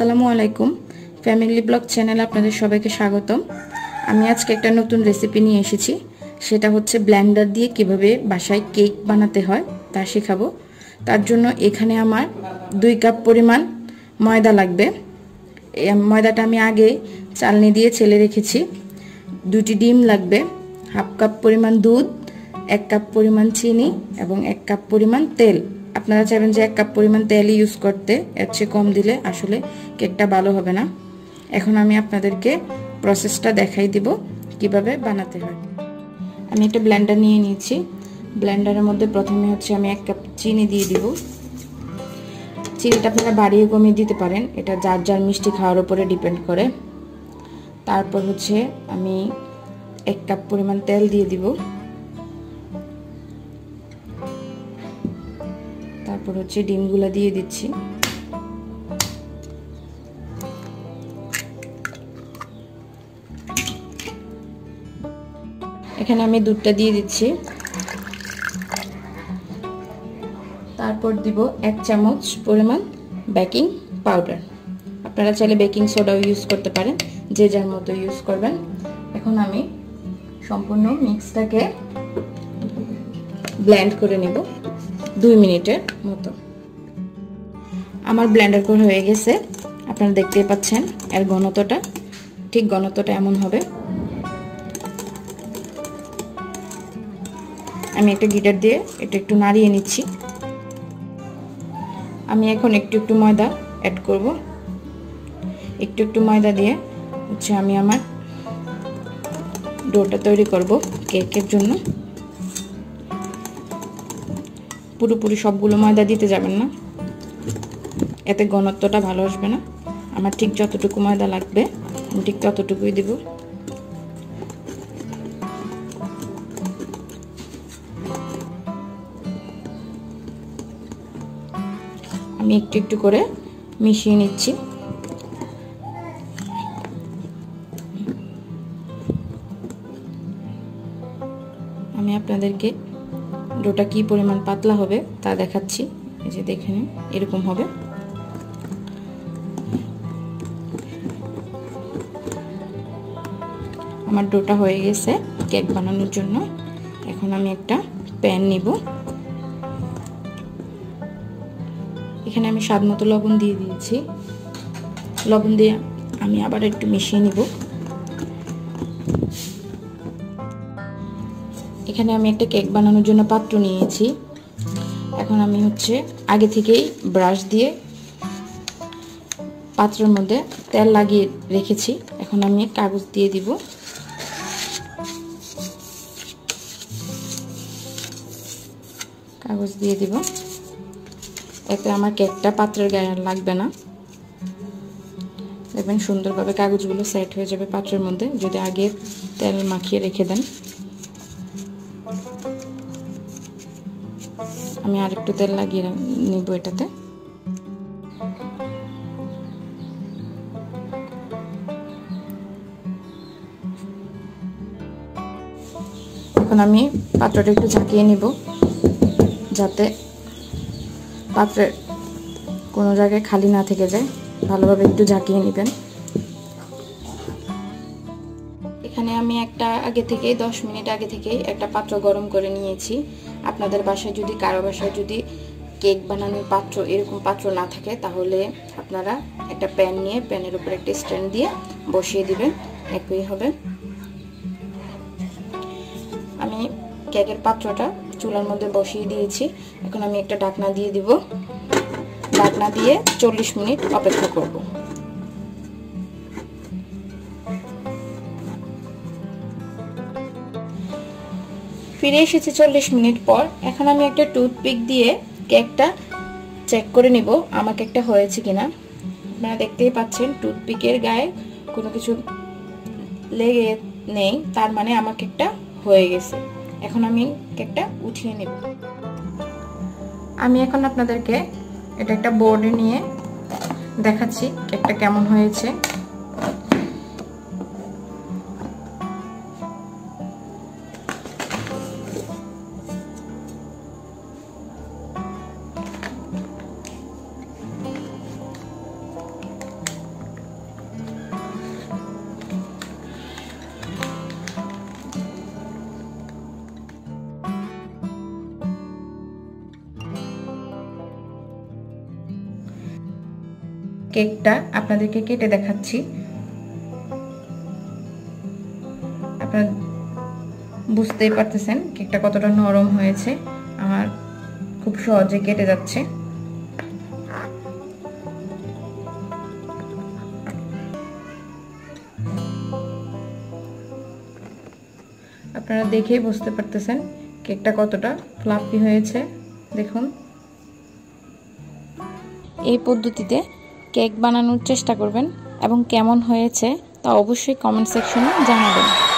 আসসালামু আলাইকুম। Family blog চ্যানেলে আপনাদের সবাইকে স্বাগতম। আমি আজকে একটা নতুন রেসিপি নিয়ে এসেছি। সেটা হচ্ছে ব্ল্যান্ডার দিয়ে কীভাবে বাসায় কেক বানাতে হয় তা শেখাবো। তার জন্য এখানে আমার দুই কাপ পরিমাণ ময়দা লাগবে। ময়দাটা আমি আগে চালনি দিয়ে ছেলে রেখেছি। দুটি ডিম লাগবে, হাফ কাপ পরিমাণ দুধ, এক কাপ পরিমাণ চিনি এবং এক কাপ পরিমাণ তেল। আপনারা চাইবেন যে এক কাপ পরিমাণ তেল ইউজ করতে, এর চেয়ে কম দিলে আসলে কেকটা ভালো হবে না। এখন আমি আপনাদেরকে প্রসেসটা দেখাই দিব কীভাবে বানাতে হয়। আমি একটা ব্লেন্ডার নিয়ে নিয়েছি। ব্লেন্ডারের মধ্যে প্রথমে হচ্ছে আমি এক কাপ চিনি দিয়ে দিব। চিনিটা আপনারা বাড়িয়ে কমিয়ে দিতে পারেন। এটা যার যার মিষ্টি খাওয়ার উপরে ডিপেন্ড করে। তারপর হচ্ছে আমি এক কাপ পরিমাণ তেল দিয়ে দিব। তারপর হচ্ছে ডিমগুলো দিয়ে দিচ্ছি। এখানে আমি দুধটা দিয়ে দিচ্ছি। তারপর দিব এক চামচ পরিমাণ বেকিং পাউডার। আপনারা চাইলে বেকিং সোডাও ইউজ করতে পারেন, যে যার মতো ইউজ করবেন। এখন আমি সম্পূর্ণ মিক্সটাকে ব্ল্যান্ড করে নেব। দুই মিনিটের মতো। আমার ব্লেন্ডার করে হয়ে গেছে। আপনারা দেখতেই পাচ্ছেন, এর ঘনত্বটা, ঠিক ঘনত্বটা এমন হবে। আমি একটা গিটার দিয়ে এটা একটু নাড়িয়ে নিচ্ছি। আমি এখন একটু একটু ময়দা অ্যাড করব। একটু একটু ময়দা দিয়ে হচ্ছে আমি আমার ডোটা তৈরি করব কেকের জন্য। পুরোপুরি সবগুলো ময়দা দিতে যাবেন না। এতে ঘনত্বটা ভালো আসবে না। আমার ঠিক যতটুকু ময়দা লাগবে, আমি ঠিক ততটুকুই দিব। আমি একটু একটু করে মিশিয়ে নিচ্ছি। আমি আপনাদেরকে ডোটা কি পরিমাণ পাতলা হবে তা দেখাচ্ছি। এই যে দেখে নিন, এরকম হবে। আমার ডোটা হয়ে গেছে কেক বানানোর জন্য। এখন আমি একটা প্যান নিব। এখানে আমি স্বাদ মতো লবণ দিয়ে দিয়েছি। লবণ দিয়ে আমি আবার একটু মিশিয়ে নিব। এখানে আমি একটা কেক বানানোর জন্য পাত্র নিয়েছি। এখন আমি হচ্ছে আগে থেকেই ব্রাশ দিয়ে পাত্রের মধ্যে তেল লাগিয়ে রেখেছি। এখন আমি কাগজ দিয়ে দিব। কাগজ দিয়ে দিব। এতে আমার কেকটা পাত্রের গায়ে লাগবে না। দেখবেন সুন্দরভাবে কাগজগুলো সেট হয়ে যাবে পাত্রের মধ্যে। যদি আগে তেল মাখিয়ে রেখে দেন। আমি আর একটু তেল লাগিয়ে নিব এটাতে। এখন আমি পাত্রটা একটু ঝাঁকিয়ে নিব, যাতে পাত্রের কোনো জায়গায় খালি না থেকে যায়। ভালোভাবে একটু ঝাঁকিয়ে নেবেন। এখানে আমি একটা আগে থেকে দশ মিনিট আগে থেকেই একটা পাত্র গরম করে নিয়েছি। আপনাদের বাসায় যদি, কারও বাসায় যদি কেক বানানোর পাত্র এরকম পাত্র না থাকে, তাহলে আপনারা একটা প্যান নিয়ে, প্যানের উপরে একটা স্ট্যান্ড দিয়ে বসিয়ে দিবেন। একই হবে। আমি কেকের পাত্রটা চুলার মধ্যে বসিয়ে দিয়েছি। এখন আমি একটা ডাকনা দিয়ে দিব। ডাকনা দিয়ে চল্লিশ মিনিট অপেক্ষা করব। ফিরে এসেছি চল্লিশ মিনিট পর। এখন আমি একটা টুথপিক দিয়ে কেকটা চেক করে নিব আমার কেকটা হয়েছে কিনা। আপনারা দেখতেই পাচ্ছেন, টুথপিকের গায়ে কোনো কিছু লেগে নেই, তার মানে আমার কেকটা হয়ে গেছে। এখন আমি কেকটা উঠিয়ে নেব। আমি এখন আপনাদেরকে এটা একটা বোর্ডে নিয়ে দেখাচ্ছি কেকটা কেমন হয়েছে। কেকটা আপনাদেরকে কেটে দেখাচ্ছি। আপনারা বুঝতেই পারতেছেন কেকটা কতটা নরম হয়েছে। আমার খুব সহজে কেটে যাচ্ছে। আপনারা দেখেই বুঝতে পারতেছেন কেকটা কতটা ফ্লাফি হয়েছে। দেখুন। এই পদ্ধতিতে কেক বানানোর চেষ্টা করবেন এবং কেমন হয়েছে তা অবশ্যই কমেন্ট সেকশনে জানাবেন।